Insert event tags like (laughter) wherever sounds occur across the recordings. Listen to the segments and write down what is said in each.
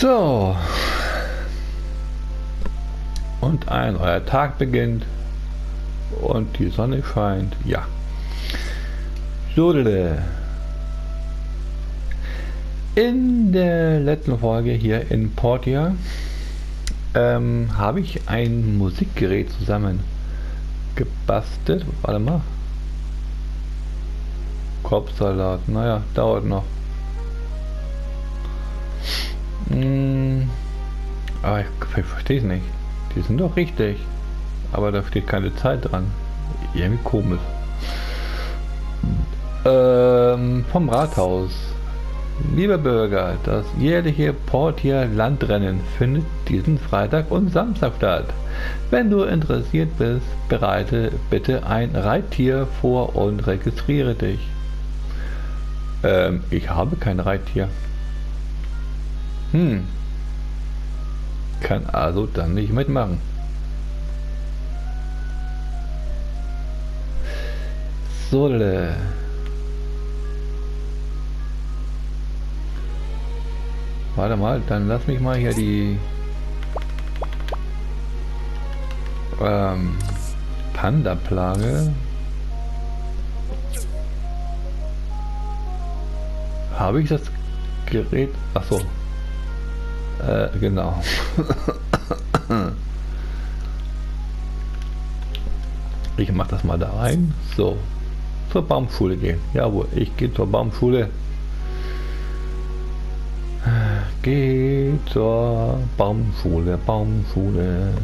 So. Und ein neuer Tag beginnt. Und die Sonne scheint. Ja. Jodele. In der letzten Folge hier in Portia ähm, habe ich ein Musikgerät zusammen gebastelt. Warte mal. Kopfsalat. Naja, dauert noch. Hm, aber ich, ich verstehe es nicht. Die sind doch richtig. Aber da steht keine Zeit dran. Irgendwie komisch. Ähm, vom Rathaus. Lieber Bürger, das jährliche Portier Landrennen findet diesen Freitag und Samstag statt. Wenn du interessiert bist, bereite bitte ein Reittier vor und registriere dich. Ähm, ich habe kein Reittier. Hm. Kann also dann nicht mitmachen. So, Warte mal, dann lass mich mal hier die ähm, Panda-Plage. Habe ich das Gerät? Achso, äh, genau. ich mach das mal da rein. So. Zur Baumschule gehen. Jawohl, ich gehe zur Baumschule. Geh zur Baumschule, Baumschule.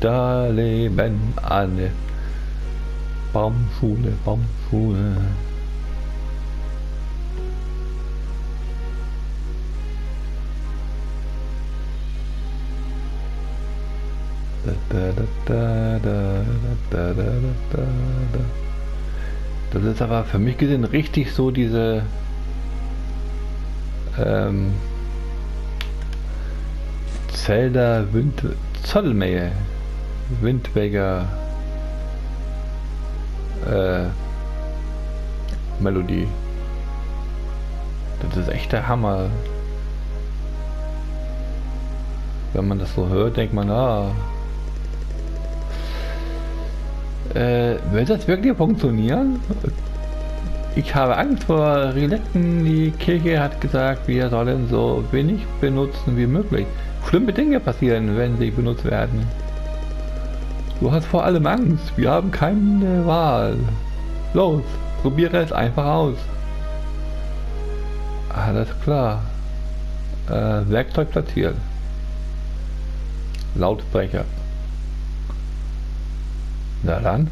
Da leben alle. Baumschule, Baumschule. Das ist aber für mich gesehen richtig so diese ähm, Zelda Wind Zollmähe Windweger äh, Melodie. Das ist echt der Hammer. Wenn man das so hört, denkt man, ah, äh, wird das wirklich funktionieren? Ich habe Angst vor Riletten. Die Kirche hat gesagt, wir sollen so wenig benutzen wie möglich. Schlimme Dinge passieren, wenn sie benutzt werden. Du hast vor allem Angst. Wir haben keine Wahl. Los, probiere es einfach aus. Alles klar. Äh, Werkzeug platziert. Lautsprecher. Na dann.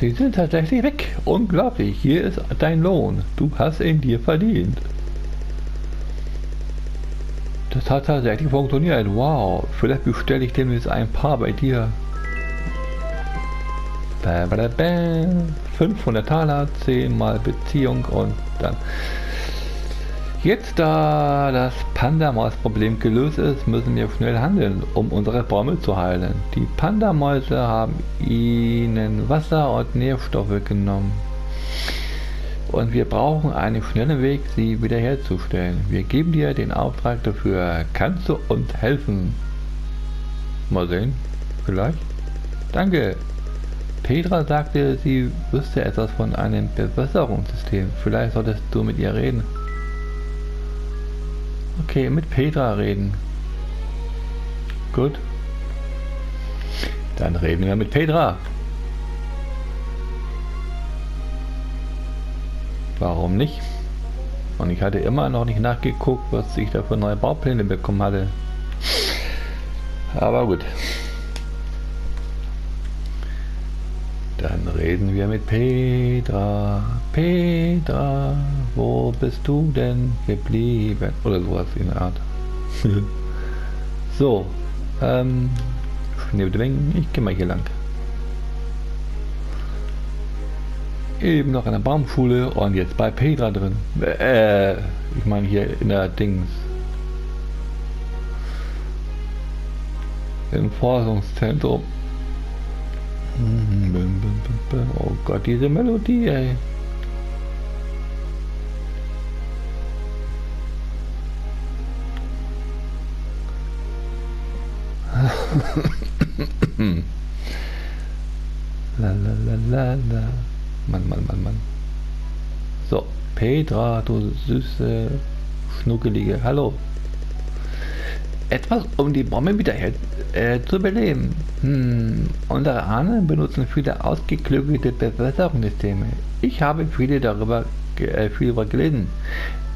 Sie sind tatsächlich weg. Unglaublich. Hier ist dein Lohn. Du hast ihn dir verdient. Das hat tatsächlich funktioniert. Wow. Vielleicht bestelle ich demnächst ein paar bei dir. 500 Taler, 10 mal Beziehung und dann. Jetzt, da das Panda-Maus-Problem gelöst ist, müssen wir schnell handeln, um unsere Bäume zu heilen. Die Panda-Mäuse haben ihnen Wasser und Nährstoffe genommen. Und wir brauchen einen schnellen Weg, sie wiederherzustellen. Wir geben dir den Auftrag dafür. Kannst du uns helfen? Mal sehen. Vielleicht? Danke. Petra sagte, sie wüsste etwas von einem Bewässerungssystem. Vielleicht solltest du mit ihr reden. Okay, mit Petra reden. Gut. Dann reden wir mit Petra. Warum nicht? Und ich hatte immer noch nicht nachgeguckt, was ich da für neue Baupläne bekommen hatte. Aber gut. Dann reden wir mit Petra. Petra, wo bist du denn geblieben? Oder sowas in der Art. (laughs) so, ähm, ich gehe mal hier lang. Eben noch in der Baumschule und jetzt bei Petra drin. Äh, ich meine hier in der Dings. Im Forschungszentrum. Oh Gott, diese Melodie, ey. (laughs) la la la la la. Mann, Mann, Mann, Mann. So, Petra, du süße, schnuckelige. Hallo. Etwas, um die Bombe wieder äh, zu beleben. Hm, unsere Ahnen benutzen viele ausgeklügelte Bewässerungssysteme. Ich habe viele darüber, äh, viel darüber gelesen.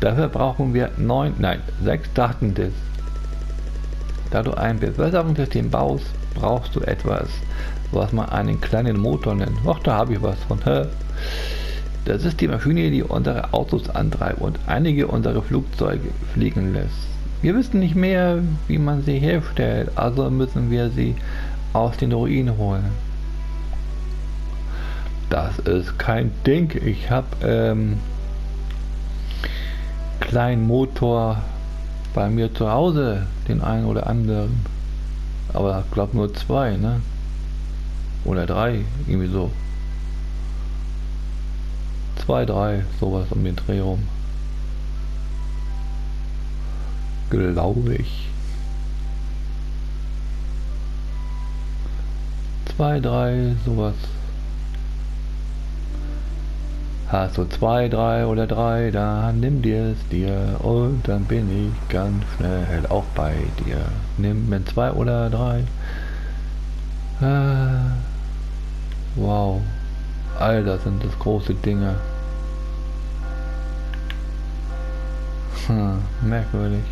Dafür brauchen wir neun, nein, sechs Datendisks. Da du ein Bewässerungssystem baust, brauchst du etwas, was man einen kleinen Motor nennt. Ach, da habe ich was von. Das ist die Maschine, die unsere Autos antreibt und einige unserer Flugzeuge fliegen lässt. Wir wissen nicht mehr, wie man sie herstellt, also müssen wir sie aus den Ruinen holen. Das ist kein Ding. Ich habe ähm, kleinen Motor bei mir zu Hause, den einen oder anderen. Aber ich glaube nur zwei, ne? Oder drei, irgendwie so. Zwei, drei, sowas um den Dreh rum. Glaube ich. Zwei, drei, sowas. Hast du zwei, drei oder drei, dann nimm dir es dir und dann bin ich ganz schnell auch bei dir. Nimm mir zwei oder drei. Ah, wow. Alter, sind das große Dinge. Hm, merkwürdig.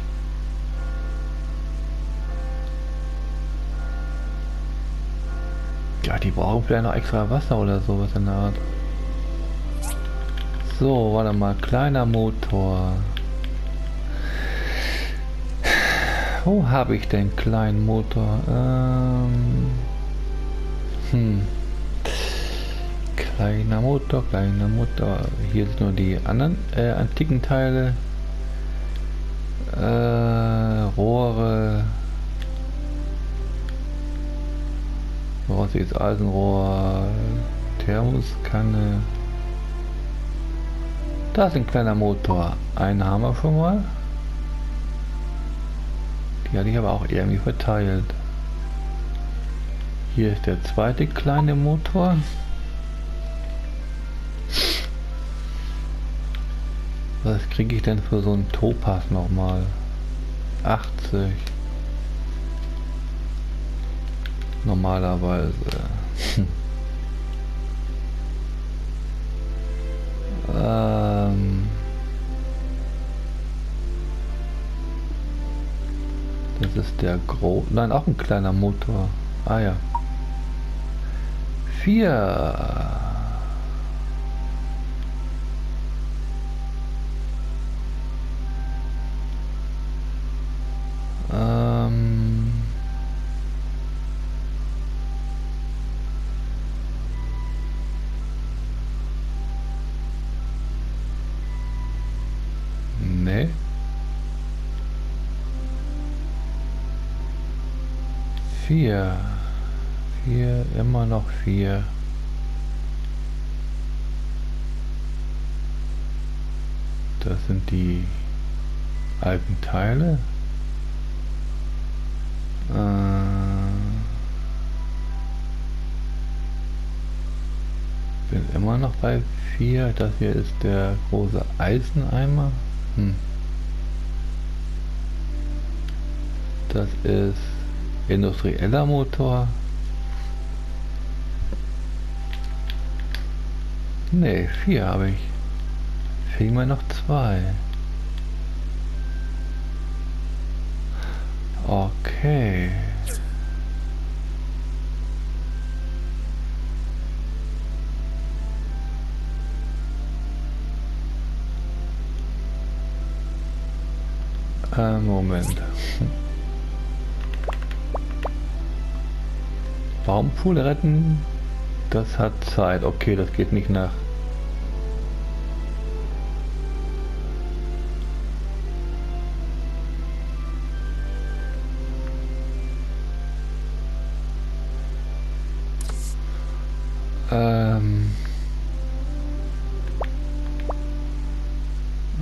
Ja, die brauchen vielleicht noch extra Wasser oder sowas in der Art. So, warte mal, kleiner Motor. Wo habe ich den kleinen Motor? Ähm, hm. Kleiner Motor, kleiner Motor. Hier sind nur die anderen äh, antiken Teile. Äh, Rohre. Rostiges Eisenrohr. Thermoskanne. Da ist ein kleiner Motor. Einen haben wir schon mal. Die hatte ich aber auch irgendwie verteilt. Hier ist der zweite kleine Motor. Was kriege ich denn für so einen Topaz nochmal? 80. Normalerweise. (laughs) Ähm das ist der Gro... Nein, auch ein kleiner Motor. Ah ja. Vier. Vier. Vier, immer noch vier. Das sind die alten Teile. Äh, bin immer noch bei vier. Das hier ist der große Eiseneimer. Hm. Das ist industrieller Motor. Ne, vier habe ich. Fehlen mir noch zwei. Okay. Äh, Moment. (laughs) Baumpool retten. Das hat Zeit. Okay, das geht nicht nach. Ähm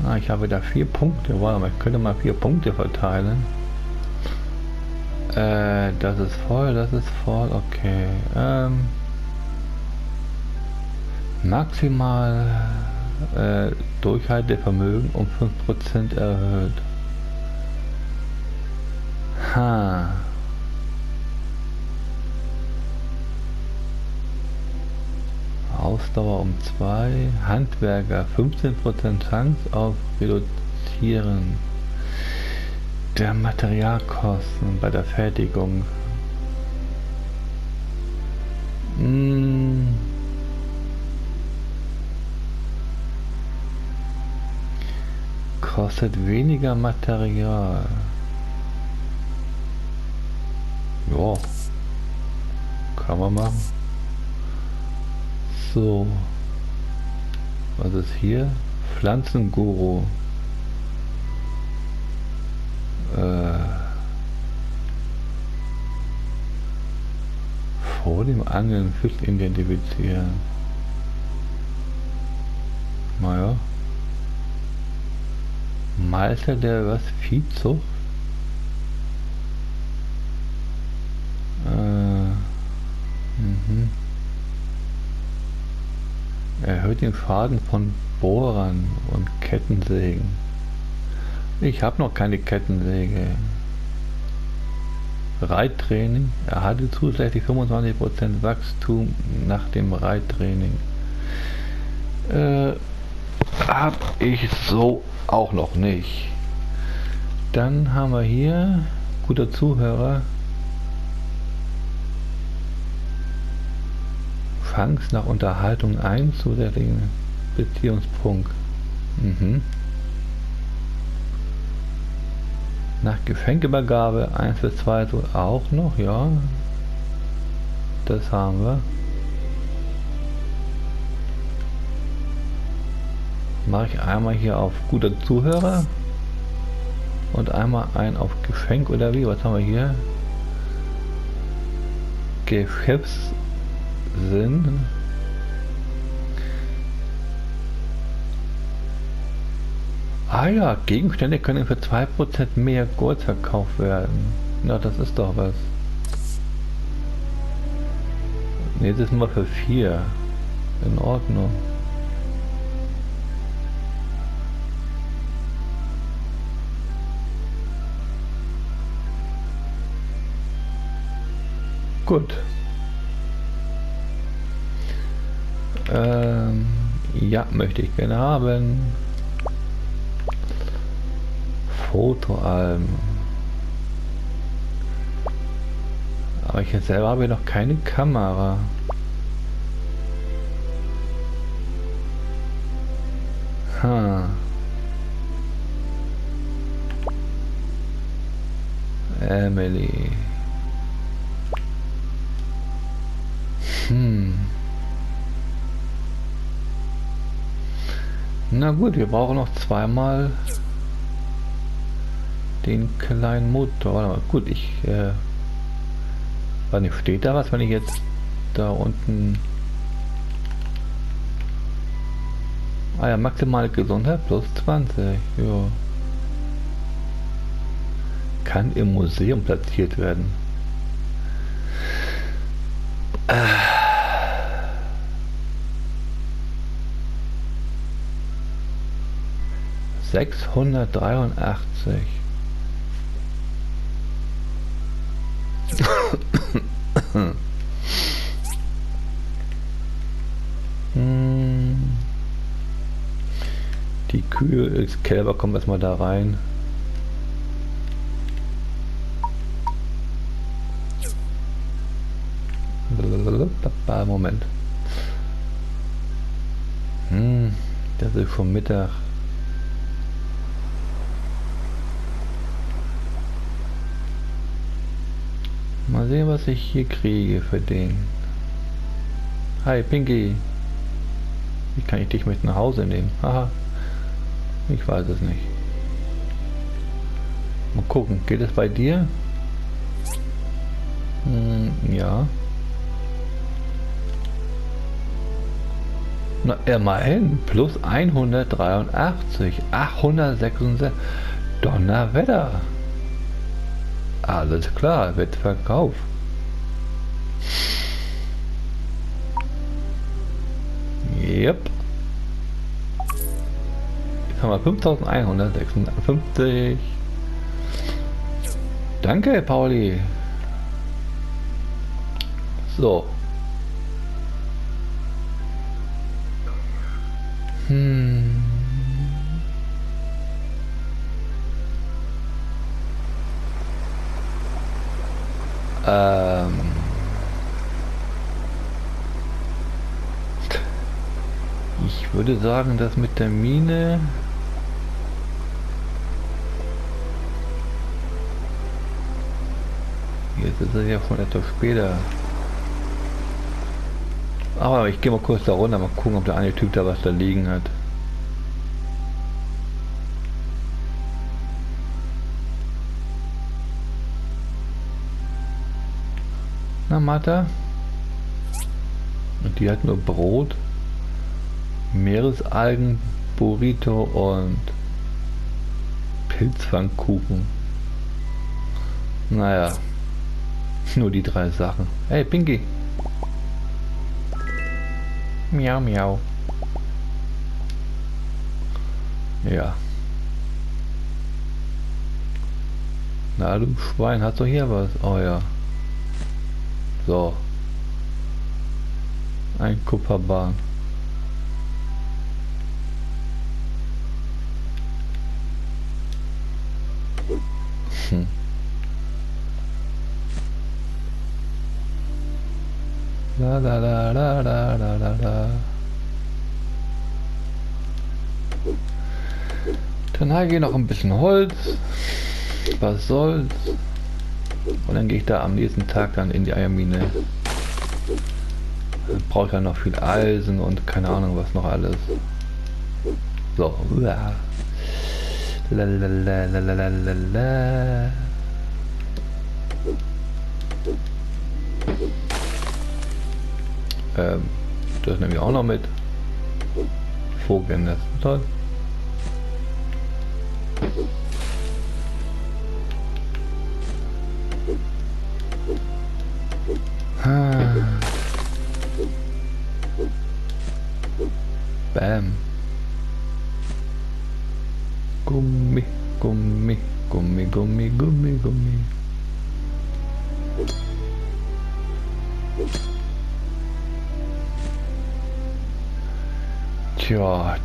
ah, ich habe da vier Punkte. Wow, ich könnte mal vier Punkte verteilen. Äh, das ist voll, das ist voll, okay. Ähm, maximal äh, Durchhaltevermögen um 5% erhöht. Ha. Ausdauer um 2, Handwerker 15% Chance auf Reduzieren der Materialkosten bei der Fertigung. Hm. Kostet weniger Material. Ja, kann man machen. So. Was ist hier? Pflanzenguru. Äh, vor dem Angeln Fisch identifizieren. Naja. Meister der was? Viehzucht? Äh, mhm. Erhöht den Schaden von Bohrern und Kettensägen. Ich habe noch keine Kettensäge. Reittraining. Er hatte zusätzlich 25% Wachstum nach dem Reittraining. Äh, hab ich so auch noch nicht. Dann haben wir hier, guter Zuhörer, Fangs nach Unterhaltung ein zusätzlichen Beziehungspunkt. Mhm. Nach Geschenkübergabe 1 bis 2 so auch noch, ja. Das haben wir. Mache ich einmal hier auf guter Zuhörer und einmal ein auf Geschenk oder wie? Was haben wir hier? Geschäfts Ah ja, Gegenstände können für 2% mehr Gold verkauft werden. Na, das ist doch was. Ne, das ist nur für 4. In Ordnung. Gut. Ähm, ja, möchte ich gerne haben. Fotoalben. Aber ich selber habe noch keine Kamera. Ha. Emily. Hm. Na gut, wir brauchen noch zweimal den kleinen Motor. Gut, ich... Äh, was nicht, steht da was, wenn ich jetzt da unten... Ah ja, maximale Gesundheit plus 20. Ja. Kann im Museum platziert werden. Äh. 683. Kälber kommen erstmal da rein. Moment. Hm, das ist schon Mittag. Mal sehen, was ich hier kriege für den. Hi, Pinky. Wie kann ich dich mit nach Hause nehmen? Haha. Ich weiß es nicht. Mal gucken, geht es bei dir? Hm, ja. Na, immerhin. Plus 183. 866. Donnerwetter. Alles klar, wird verkauft. Yep. Jetzt haben wir 5156. Danke, Pauli. So. Hm. Ähm. Ich würde sagen, dass mit der Mine Jetzt ist es ja schon etwas später. Aber ich gehe mal kurz da runter, mal gucken, ob der eine Typ da was da liegen hat. Na, Martha? Und die hat nur Brot, Meeresalgen, Burrito und Pilzpfannkuchen. Naja, (laughs) nur die drei Sachen. Hey, Pinky! Miau, miau. Ja. Na du Schwein, hast du hier was? Oh ja. So. Ein Kupferbahn. Hm. La la la la la la la la. Ich noch ein bisschen Holz. Was soll's? Und dann gehe ich da am nächsten Tag dann in die Eiermine. Braucht ja noch viel Eisen und keine Ahnung was noch alles. So. Lalalala. Ähm, das nehme ich auch noch mit. Vogelnest. Toll.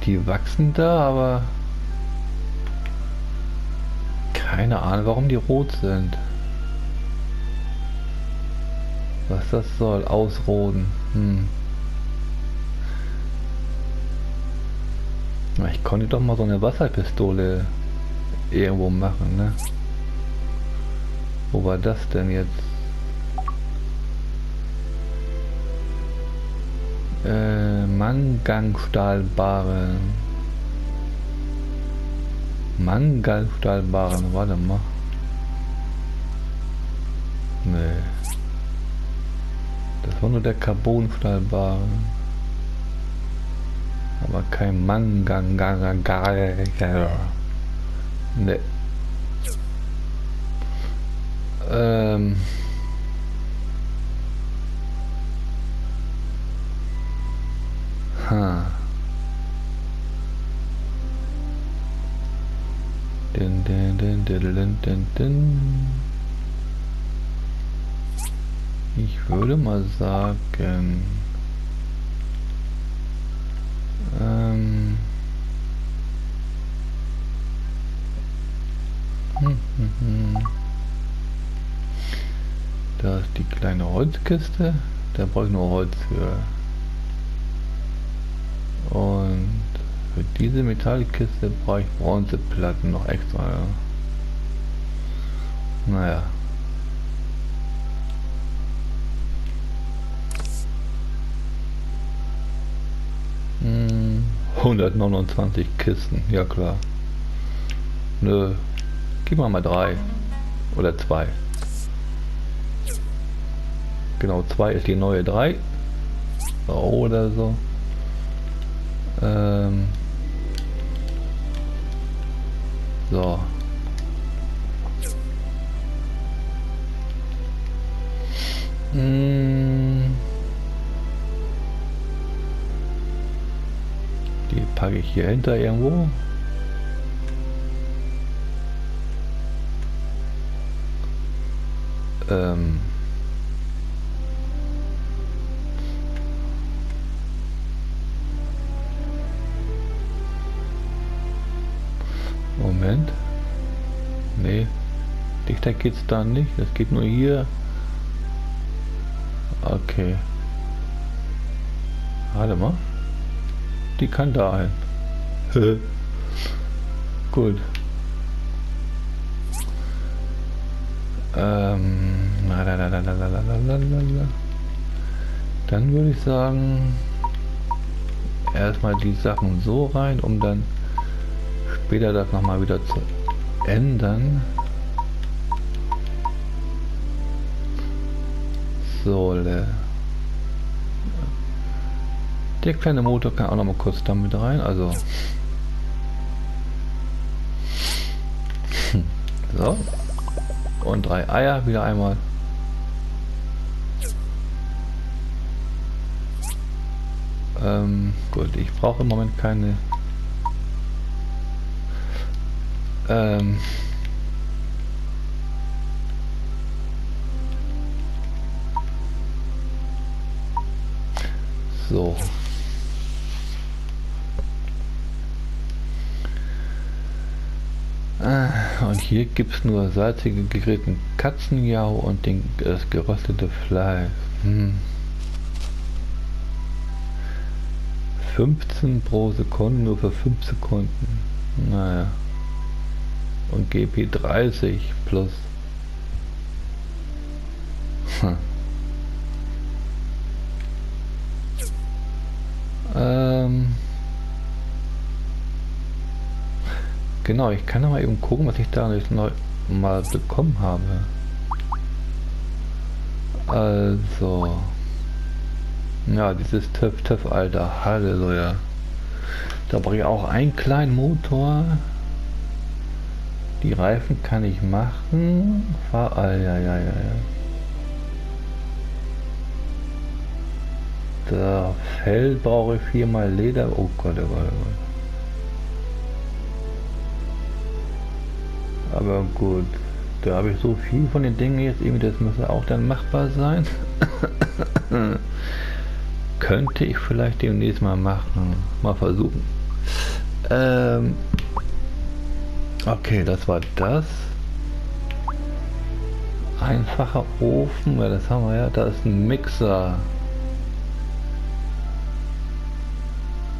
Die wachsen da, aber keine Ahnung, warum die rot sind. Was das soll, ausroden. Hm. Ich konnte doch mal so eine Wasserpistole irgendwo machen, ne? Wo war das denn jetzt? Äh, Mangankstahlbaren. Mangalstahlbaren, warte mal. Nee. Das war nur der Carbonstahlbaren. Aber kein Mangangagar. Nee. Ähm. Din, din, din, din. Ich würde mal sagen... Ähm... Hm, hm, hm. Da ist die kleine Holzkiste. Da brauche ich nur Holz für. Und für diese Metallkiste brauche ich Bronzeplatten noch extra. Ja. Naja. Hm, 129 Kisten, ja klar. Nö. Gib mal mal drei. Oder zwei. Genau, zwei ist die neue drei. Oder so. Ähm so. Hm. Die packe ich hier hinter irgendwo. Ähm Moment. Nee. Dichter geht's da nicht. Das geht nur hier. Okay. Warte mal. Die kann dahin. (laughs) Gut. Ähm, dann würde ich sagen, erstmal die Sachen so rein, um dann später das nochmal wieder zu ändern. Sohle. Der kleine Motor kann auch noch mal kurz damit rein, also so und drei Eier wieder einmal. Ähm, gut, ich brauche im Moment keine Ähm so. Ah, und hier gibt es nur salzige gegrillten Katzenjau und den, das geröstete Fleisch. Hm. 15 pro Sekunde, nur für 5 Sekunden. Naja und GP30 plus. Hm. Ähm genau, ich kann mal eben gucken, was ich da neu mal bekommen habe. Also. Ja, dieses TÜV TÜV, Alter. Halleluja. Da brauche ich auch einen kleinen Motor. Die Reifen kann ich machen. Fahr ah, ja, ja, ja, ja. Da Fell brauche ich viermal Leder. Oh Gott, oh Gott, oh Gott. Aber gut, da habe ich so viel von den Dingen jetzt irgendwie, das müsste auch dann machbar sein. (laughs) Könnte ich vielleicht demnächst mal machen, mal versuchen. Ähm, Okay, das war das. Einfacher Ofen, weil das haben wir ja. Da ist ein Mixer.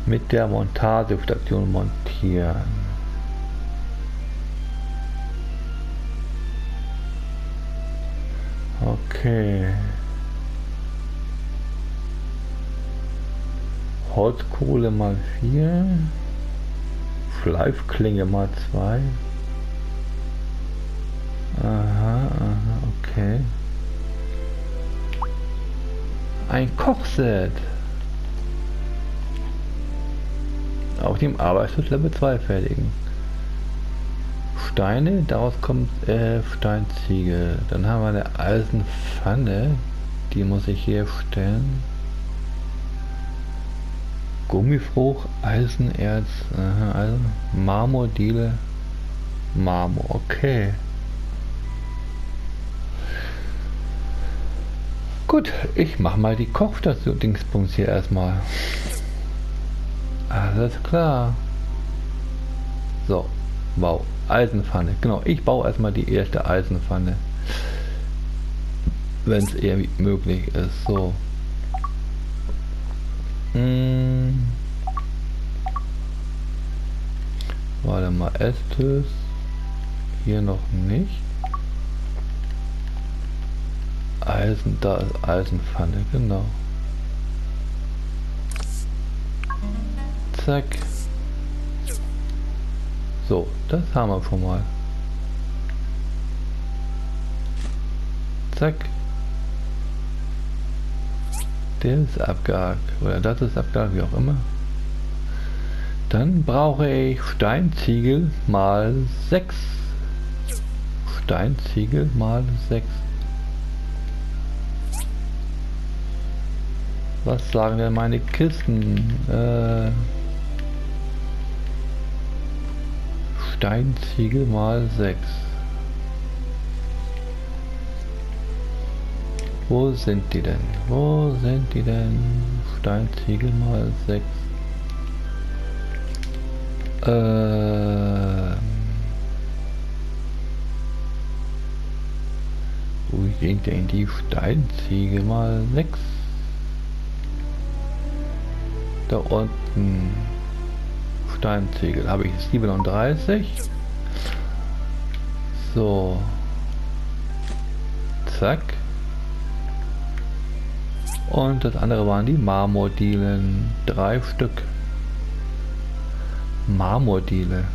Mit der Montagestation montieren. Okay. Holzkohle mal 4. Schleifklinge mal zwei. Aha, aha, okay. Ein Kochset. Auf dem Arbeitsschutz Level 2 fertigen. Steine, daraus kommt äh, Steinziegel. Dann haben wir eine Eisenpfanne. Die muss ich hier stellen. Gummifrucht, Eisenerz, aha, also Marmordiele, Marmor, okay. Gut, ich mach mal die Kochstation Dingsbums hier erstmal. Alles klar. So, Bau. Eisenpfanne. Genau, ich baue erstmal die erste Eisenpfanne. Wenn es irgendwie möglich ist. So. Hm. Warte mal, Estes. Hier noch nicht. Eisen, da ist Eisenpfanne, genau. Zack. So, das haben wir schon mal. Zack. Der ist abgehakt. Oder das ist abgehakt, wie auch immer. Dann brauche ich Steinziegel mal 6. Steinziegel mal 6. Was sagen denn meine Kisten? Äh, Steinziegel mal 6. Wo sind die denn? Wo sind die denn? Steinziegel mal 6. Äh, wo sind denn die Steinziegel mal 6? Da unten. Steinziegel habe ich 37. So. Zack. Und das andere waren die Marmordielen. Drei Stück. Marmordiele.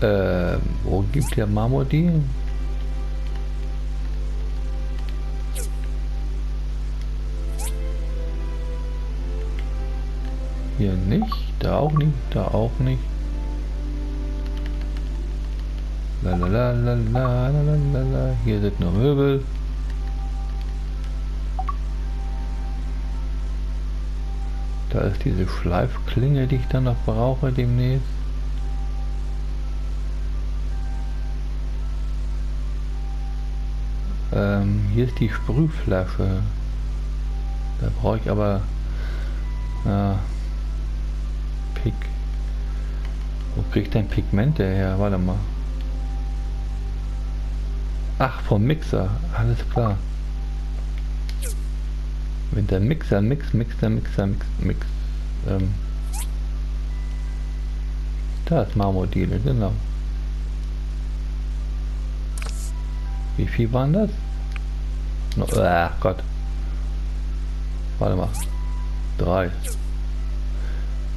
Äh, wo gibt der Marmordielen? Hier nicht, da auch nicht, da auch nicht. La la la la la la la la. Hier sind nur Möbel. Da ist diese Schleifklinge, die ich dann noch brauche demnächst. Ähm, hier ist die Sprühflasche. Da brauche ich aber äh, Pig. Wo kriegt denn Pigmente her? Warte mal. Ach, vom Mixer. Alles klar. Wenn der Mixer mix, Mixer, Mixer, mix, mix. Ähm, da ist Marmordiele, genau. Wie viel waren das? No, ach Gott. Warte mal. Drei.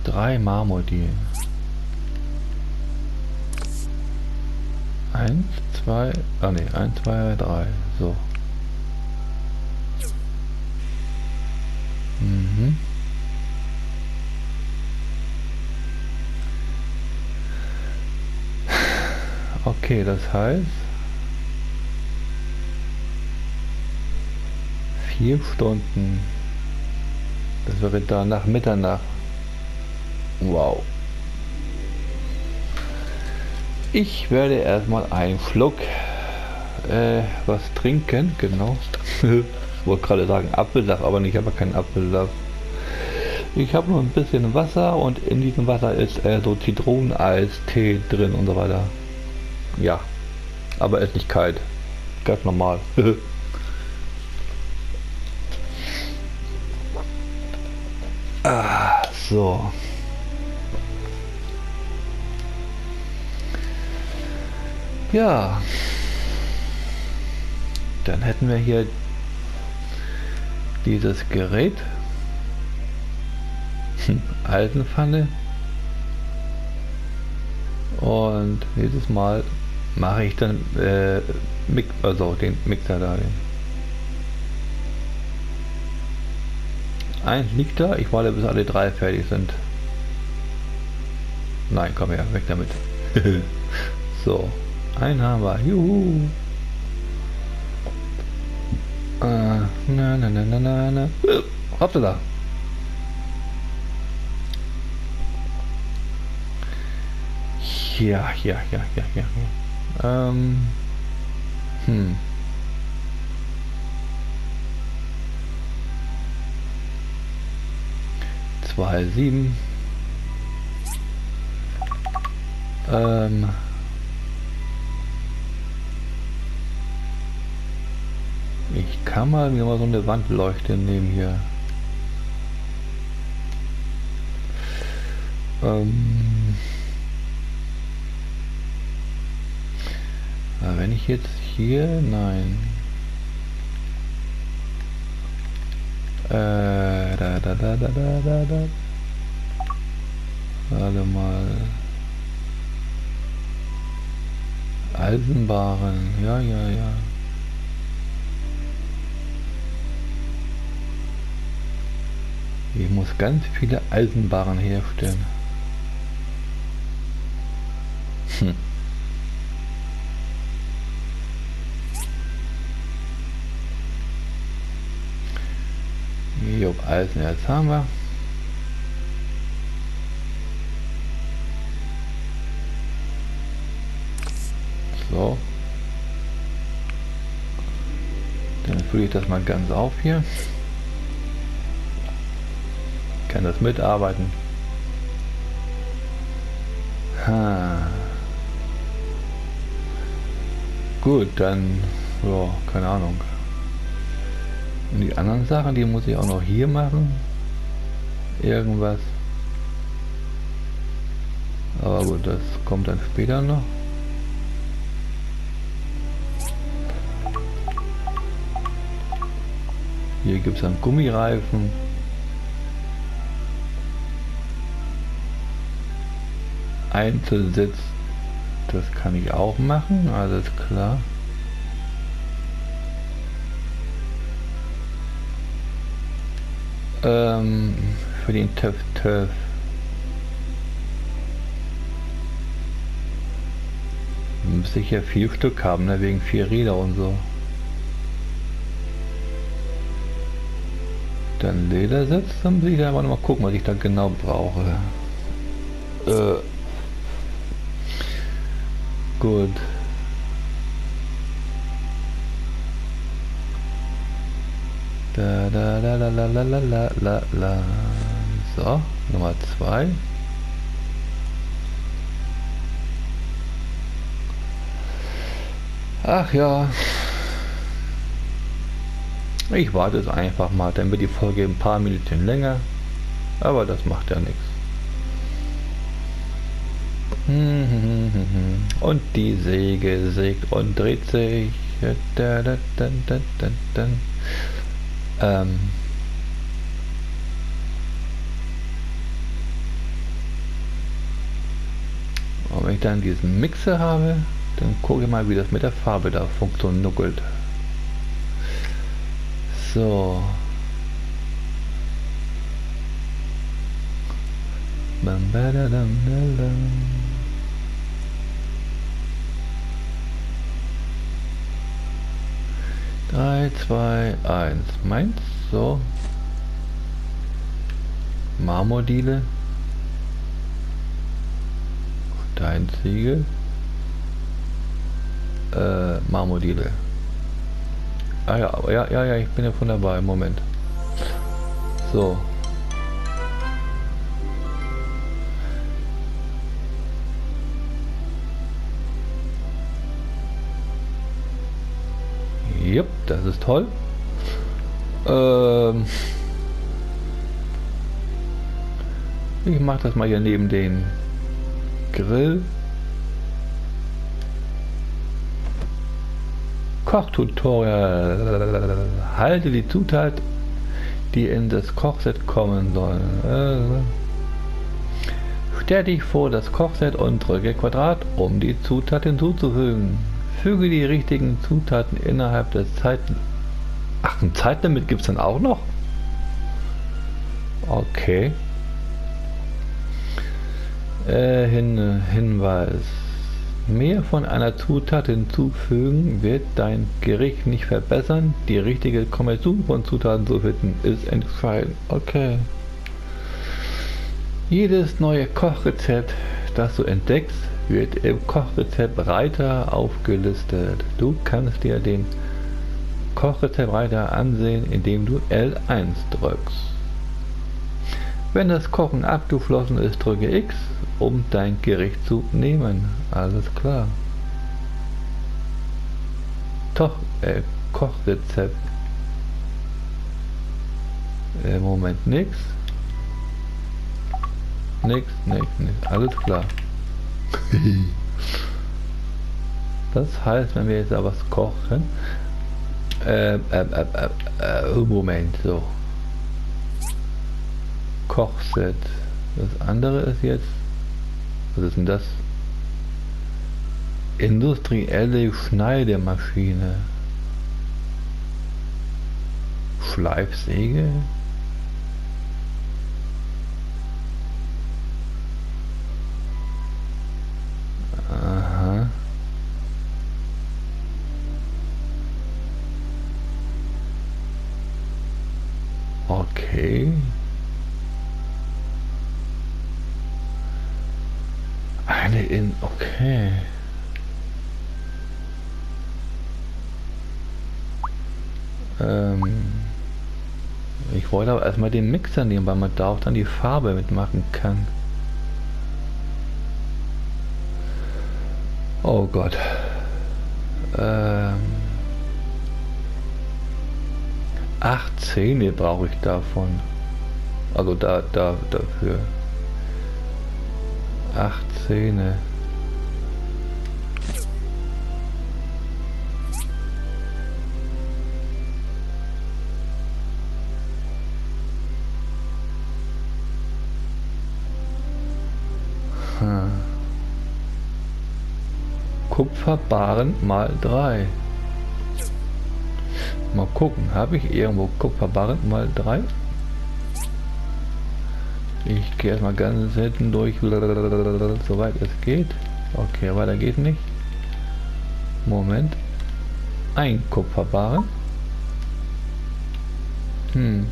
Drei Marmordielen. Eins, zwei, ah ne, eins, zwei, drei. So. Mhm. Okay, das heißt vier Stunden. Das wäre da nach Mitternacht. Wow. Ich werde erstmal einen Schluck äh, was trinken, genau. ich wollte gerade sagen Apfelsaft, aber nicht, aber kein Apfelsaft. Ich habe nur ein bisschen Wasser und in diesem Wasser ist äh, so Zitroneneis, Tee drin und so weiter. Ja, aber ist nicht kalt. Ganz normal. (laughs) ah, so. Ja. Dann hätten wir hier dieses Gerät. (laughs) Altenpfanne. Und jedes Mal mache ich dann äh, also den Mixer da. Eins liegt da, ich warte bis alle drei fertig sind. Nein, komm her, weg damit. (laughs) so. Ein haben wir. Juhu. Äh, na, na, na, na, na, na. Hoppala. Ja, ja, ja, ja, ja. Ähm. Hm. Zwei, sieben. Ähm. Ich kann mal mir mal so eine Wandleuchte nehmen hier. Ähm wenn ich jetzt hier, nein. Äh, da, da, da, da, da, da. Warte mal. Eisenbaren, ja, ja, ja. Ich muss ganz viele Eisenbahnen herstellen. Hm. Jo, Eisenerz haben wir. So. Dann fülle ich das mal ganz auf hier. Kann das mitarbeiten. Ha. Gut, dann, ja, keine Ahnung. Und die anderen Sachen, die muss ich auch noch hier machen. Irgendwas. Aber gut, das kommt dann später noch. Hier gibt es einen Gummireifen. Einzelsitz, das kann ich auch machen, alles klar. Ähm, für den TÜV TÜV. Müsste ich ja vier Stück haben, ne, wegen vier Räder und so. dann Ledersitz, dann muss ich da aber noch mal gucken, was ich da genau brauche. Äh, gut. Da da da la la la la la la la. So, Nummer zwei. Ach ja. Ich warte es einfach mal, dann wird die Folge ein paar Minuten länger. Aber das macht ja nichts. Und die Säge sägt und dreht sich. Da, da, da, ähm. Und wenn ich dann diesen Mixer habe, dann gucke ich mal, wie das mit der Farbe da funktioniert. So. Bam, badadam, dadam. 3, 2, 1. Meins. So. Marmordiele. Dein Ziegel. Äh, Marmordiele. Ah ja, ja, ja, ja, ich bin ja von dabei. Moment. So. Das ist toll. Ähm ich mache das mal hier neben den Grill. Kochtutorial. Halte die Zutat, die in das Kochset kommen soll. Äh, stell dich vor das Kochset und drücke Quadrat, um die Zutat hinzuzufügen. Füge die richtigen Zutaten innerhalb des Zeiten. Ach, ein Zeitlimit gibt es dann auch noch? Okay. Äh, Hin Hinweis. Mehr von einer Zutat hinzufügen wird dein Gericht nicht verbessern. Die richtige Kombination von Zutaten zu finden ist entscheidend. Okay. Jedes neue Kochrezept, das du entdeckst, wird im Kochrezeptreiter aufgelistet. Du kannst dir den Kochrezeptreiter ansehen, indem du L1 drückst. Wenn das Kochen abgeschlossen ist, drücke X, um dein Gericht zu nehmen. Alles klar. Doch, äh, Kochrezept. Im Moment nichts. Nix, nix, nix. Alles klar. (laughs) das heißt, wenn wir jetzt aber was kochen. Äh, äh, äh, äh, Moment, so. Kochset. Das andere ist jetzt, was ist denn das? Industrielle Schneidemaschine. Schleifsäge. Aber erstmal den Mixer nehmen, weil man da auch dann die Farbe mitmachen kann. Oh Gott. Ähm, acht Zähne brauche ich davon. Also da, da, dafür. Acht Zähne. Kupferbaren mal 3. Mal gucken, habe ich irgendwo Kupferbarren mal 3? Ich gehe erstmal ganz hinten durch, (laughs) soweit es geht. Okay, weiter geht nicht. Moment. Ein Kupferbarren. Hm.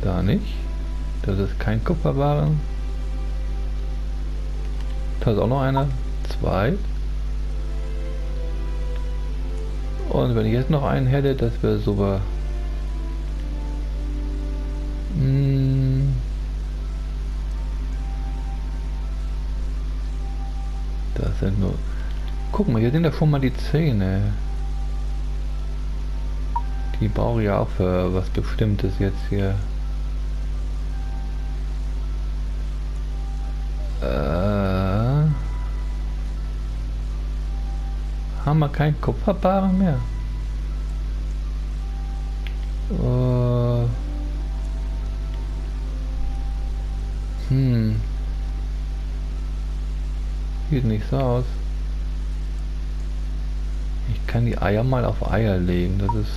Da nicht. Das ist kein Kupferbarren. Da ist auch noch einer. Zwei. Und wenn ich jetzt noch einen hätte, das wäre super. Hm. Das sind nur... Guck mal, hier sind ja schon mal die Zähne. Die brauche ich auch für was Bestimmtes jetzt hier. Haben wir kein Kupferbarren mehr. Uh, hm. Sieht nicht so aus. Ich kann die Eier mal auf Eier legen. Das ist...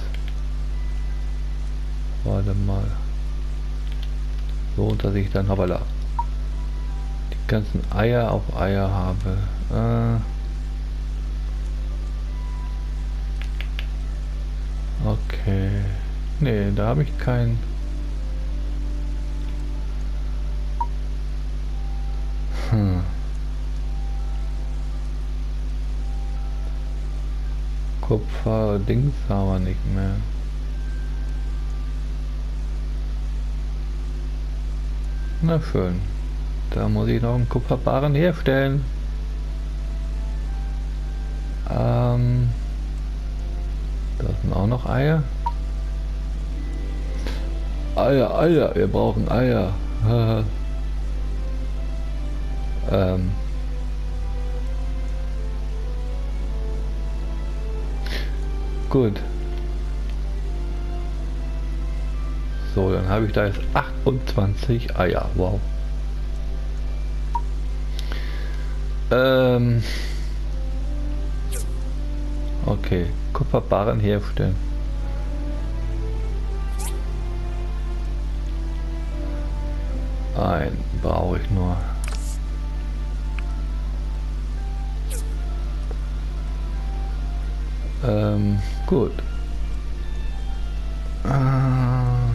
Warte mal. So, dass ich dann aber die ganzen Eier auf Eier habe. Äh, Nee, da habe ich keinen. Hm. Kupfer Dings haben wir nicht mehr. Na schön. Da muss ich noch einen Kupferbarren herstellen. Ähm da sind auch noch Eier. Eier, Eier, wir brauchen Eier. ähm. Gut. So, dann habe ich da jetzt 28 Eier. Wow. Ähm. Okay. Kupferbarren herstellen. Ein brauche ich nur. Ähm, gut. Ah.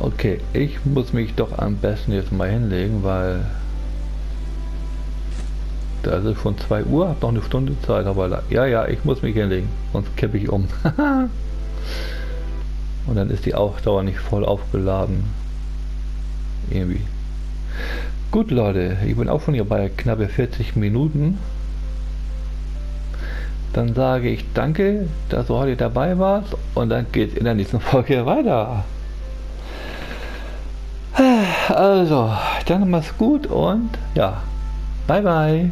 Okay, ich muss mich doch am besten jetzt mal hinlegen, weil da ist schon 2 Uhr, hab noch eine Stunde Zeit, aber ja, ja, ich muss mich hinlegen, sonst kippe ich um. (laughs) Und dann ist die Ausdauer nicht voll aufgeladen. Irgendwie. Gut, Leute, ich bin auch schon hier bei knappe 40 Minuten. Dann sage ich danke, dass du heute dabei warst und dann geht es in der nächsten Folge (laughs) weiter. Also, dann mach's gut und ja, bye bye.